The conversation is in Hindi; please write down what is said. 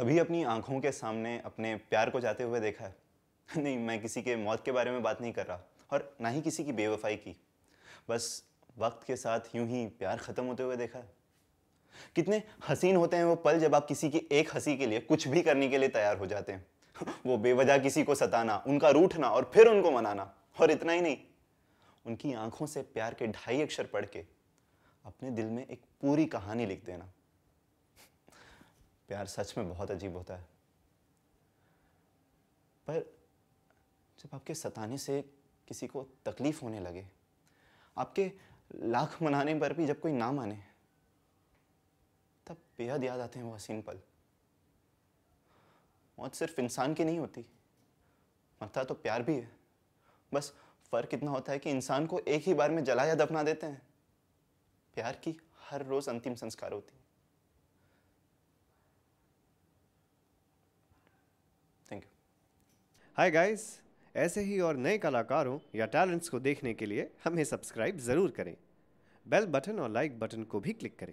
कभी अपनी आँखों के सामने अपने प्यार को जाते हुए देखा है? नहीं, मैं किसी के मौत के बारे में बात नहीं कर रहा और ना ही किसी की बेवफाई की। बस वक्त के साथ यूँ ही प्यार ख़त्म होते हुए देखा है। कितने हसीन होते हैं वो पल जब आप किसी की एक हँसी के लिए कुछ भी करने के लिए तैयार हो जाते हैं। वो बेवजह किसी को सताना, उनका रूठना और फिर उनको मनाना, और इतना ही नहीं। उनकी आँखों से प्यार के ढाई अक्षर पढ़ के अपने दिल में एक पूरी कहानी लिख देना। प्यार सच में बहुत अजीब होता है। पर जब आपके सताने से किसी को तकलीफ़ होने लगे, आपके लाख मनाने पर भी जब कोई ना माने, तब बेहद याद आते हैं वो हसीन पल। मौत सिर्फ़ इंसान की नहीं होती, मरता तो प्यार भी है। बस फ़र्क इतना होता है कि इंसान को एक ही बार में जला या दफना देते हैं। प्यार की हर रोज़ अंतिम संस्कार होती है थैंक यू हाय गाइस ऐसे ही और नए कलाकारों या टैलेंट्स को देखने के लिए हमें सब्सक्राइब ज़रूर करें। बेल बटन और लाइक बटन को भी क्लिक करें।